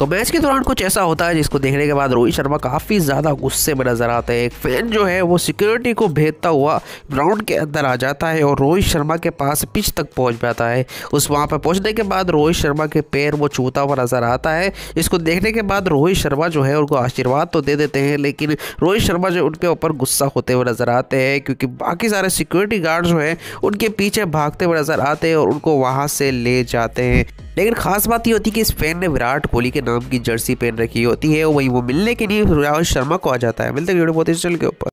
तो मैच के दौरान कुछ ऐसा होता है जिसको देखने के बाद रोहित शर्मा काफ़ी ज़्यादा गुस्से में नज़र आते हैं। एक फ़ैन जो है, वो सिक्योरिटी को भेजता हुआ ग्राउंड के अंदर आ जाता है और रोहित शर्मा के पास पिच तक पहुँच जाता है। उस वहाँ पर पहुँचने के बाद रोहित शर्मा के पैर वो छूता हुआ नज़र आता है। इसको देखने के बाद रोहित शर्मा जो है, उनको आशीर्वाद तो दे देते हैं, लेकिन रोहित शर्मा जो उनके ऊपर गुस्सा होते हुए नज़र आते हैं, क्योंकि बाकी सारे सिक्योरिटी गार्ड जो है, उनके पीछे भागते हुए नज़र आते हैं और उनको वहाँ से ले जाते हैं। लेकिन खास बात ये होती है कि इस फ़ैन ने विराट कोहली के नाम की जर्सी पहन रखी होती है वही वो मिलने के लिए राहुल शर्मा को आ जाता है। मिलते वीडियो बहुत चल के ऊपर।